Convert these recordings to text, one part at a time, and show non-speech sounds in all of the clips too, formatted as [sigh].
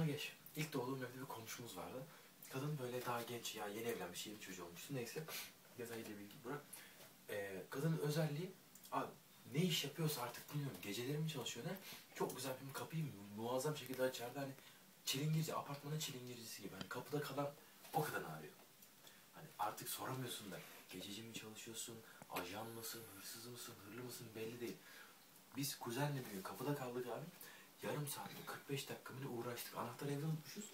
onu geç. İlk doğduğum evde bir komşumuz vardı. Kadın böyle daha genç ya yeni evlenmiş yeni çocuğu olmuştu. Neyse detayıyla bilgi bırak. Ee, kadının özelliği abi ne iş yapıyorsa artık bilmiyorum geceleri mi çalışıyor ne çok güzel bir kapıyı muazzam şekilde açardı hani çilingirci apartmanın çilingircisi gibi hani kapıda kalan o kadar arıyor. Hani artık soramıyorsun da gececi mi çalışıyorsun, ajan mısın, hırsız mısın, hırlı mısın belli değil. Biz kuzenle gün kapıda kaldık abi. Yarım saat, 45 dakika bile uğraştık. Anahtarı evde unutmuşuz.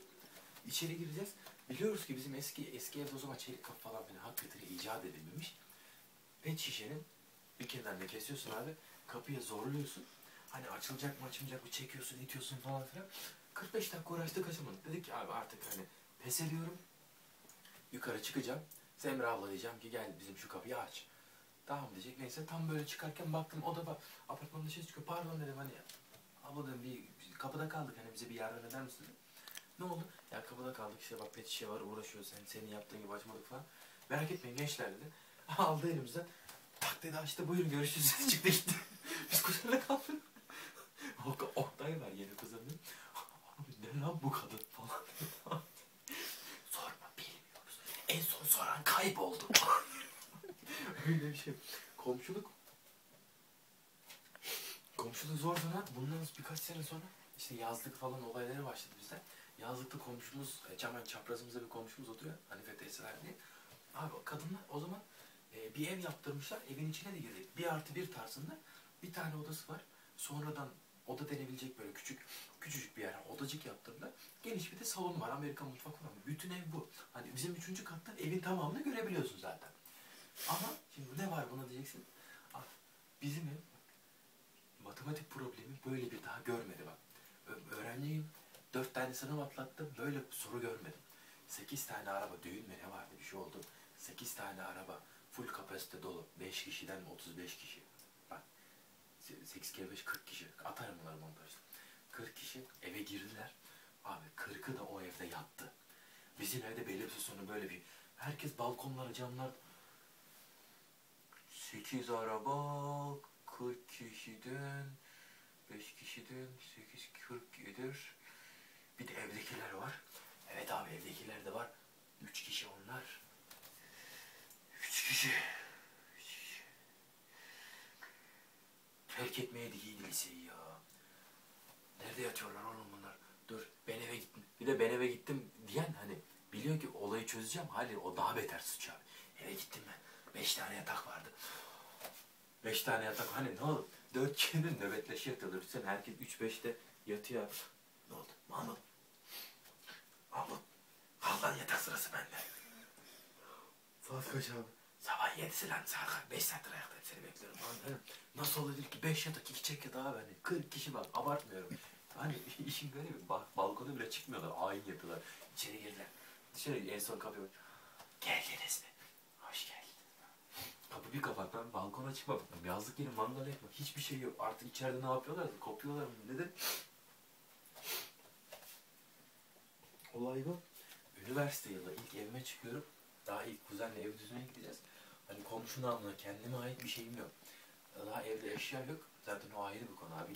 İçeri gireceğiz. Biliyoruz ki bizim eski eski evde o zaman çelik kapı falan filan hakikaten icat edilmemiş. Pet şişenin bir kenarını kesiyorsun abi. Kapıya zorluyorsun. Hani açılacak mı açılmayacak mı çekiyorsun, itiyorsun falan filan. 45 dakika uğraştık açamadık. Dedik ki abi artık hani pes ediyorum. Yukarı çıkacağım. Semra abla diyeceğim ki gel bizim şu kapıyı aç. Tamam diyecek. Neyse tam böyle çıkarken baktım o da bak dışarı çıkıyor. Pardon dedim hani abla dedim bir kapıda kaldık hani bize bir yardım eder misin? Ne oldu? Ya kapıda kaldık işte bak pet şişe var uğraşıyoruz hani senin yaptığın gibi açmadık falan. Merak etmeyin gençler dedi. [laughs] Aldı elimizden. Tak dedi açtı buyurun görüşürüz. [laughs] Çıktı gitti. [laughs] Biz kuzenle kaldık. Oktay var yeni kuzenim. Ne lan bu kadın falan. Sorma bilmiyoruz. En son soran kayboldu. Öyle bir şey. Komşuluk. Zor sonra bundan birkaç sene sonra işte yazlık falan olayları başladı bizde. Yazlıkta komşumuz, e, hemen çaprazımızda bir komşumuz oturuyor. Hanife teyzeler diye. Abi kadınlar o zaman e, bir ev yaptırmışlar. Evin içine de girdik. Bir artı bir tarzında bir tane odası var. Sonradan oda denebilecek böyle küçük küçücük bir yer. Odacık yaptırdılar. Geniş bir de salon var. Amerikan mutfak falan. Bütün ev bu. Hani bizim üçüncü katta evin tamamını görebiliyorsun zaten. Ama şimdi ne var buna diyeceksin. Bizim ev matematik problemi böyle bir daha görmedi bak. Öğrenciyim. Dört tane sınav atlattım. Böyle soru görmedim. Sekiz tane araba düğün mü ne vardı bir şey oldu. Sekiz tane araba full kapasite dolu. Beş kişiden 35 kişi. Bak 8 kere 5 40 kişi. Atarım bunları montajda. 40 kişi eve girdiler. Abi 40'ı da o evde yattı. Bizim evde süre sonra böyle bir herkes balkonlara camlar 8 araba 40 kişiden 5 kişiden 8 40 eder. Bir de evdekiler var. Evet abi evdekiler de var. 3 kişi onlar. 3 kişi. Terk etmeye değil liseyi ya. Nerede yatıyorlar oğlum bunlar? Dur ben eve gittim. Bir de ben eve gittim diyen hani biliyor ki olayı çözeceğim. Hali o daha beter suç abi. Eve gittim ben. Beş tane yatak vardı. Beş tane yatak hani ne oldu? Dört kişinin nöbetleşi yatıyorlar. Sen herkes üç beşte yatıyor. Ne oldu? Mahmut. Mahmut. Kalk lan yatak sırası bende. Saat kaç abi? Sabah yedisi lan saat kaç? Beş saattir ayaktayım seni bekliyorum. Lan dedim, Nasıl olabilir ki? Beş yatak, iki çek yatağı. Hani 40 kişi var. Abartmıyorum. Hani [laughs] işin garibi. Bak, balkona bile çıkmıyorlar. Ayin yapıyorlar. İçeri girdiler. Dışarı en son kapıya bak. Geldiniz mi? Hoş geldin. Kapı bir kapat ben balkona çıkma. Yazlık yeri mangal yapma. Hiçbir şey yok. Artık içeride ne yapıyorlar? Kopuyorlar mı? Nedir? Olay bu. Üniversite yılı ilk evime çıkıyorum. Daha ilk kuzenle ev düzmeye gideceğiz. Hani komşunu anla kendime ait bir şeyim yok. Daha evde eşya yok. Zaten o ayrı bir konu abi.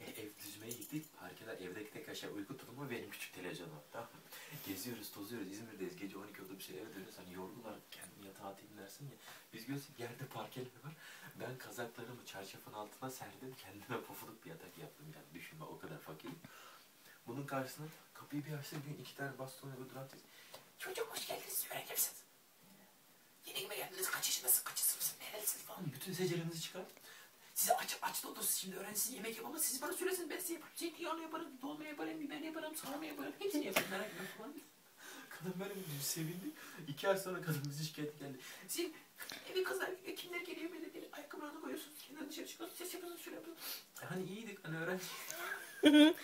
[laughs] ev düzmeye gittik. Harikalar evdeki tek eşya uyku tulumu ve benim küçük televizyonum. Tamam? [laughs] Geziyoruz, tozuyoruz. İzmir'deyiz. Gece 12 oldu bir şey eve dönüyoruz. Hani yorgunlar kendini yatağa atayım dersin ya. Biz göz yerde parkeler var. Ben kazaklarımı çarşafın altına serdim. Kendime pofuduk bir yatak yaptım yani. Düşünme o kadar fakirim. Bunun karşısına kapıyı bir açtım. Bir iki tane bastonla teyze. Çocuk hoş geldiniz. Öğrenci misiniz? Yeni mi geldiniz? Kaç yaşındasın? Kaç sınıfsın? Nerelisiniz falan. Bütün secelerimizi çıkar. Size aç, aç da otursun şimdi öğrencisi yemek yapamaz. Siz bana söylesin ben size yaparım. Zeytinyağlı yaparım, dolma yaparım, biber yaparım, sarma yaparım. Hepsini yaparım merak etme falan. [laughs] Kadın bir sevindi. İki ay sonra kadın bizi şikayet geldi. Siz eve kızlar kimler geliyor böyle değil. Ayakkabılarını koyuyorsunuz. Kenara dışarı çıkıyorsunuz. Ses yapıyorsunuz şöyle yapıyorsunuz. Hani iyiydik hani öğrenci. [laughs]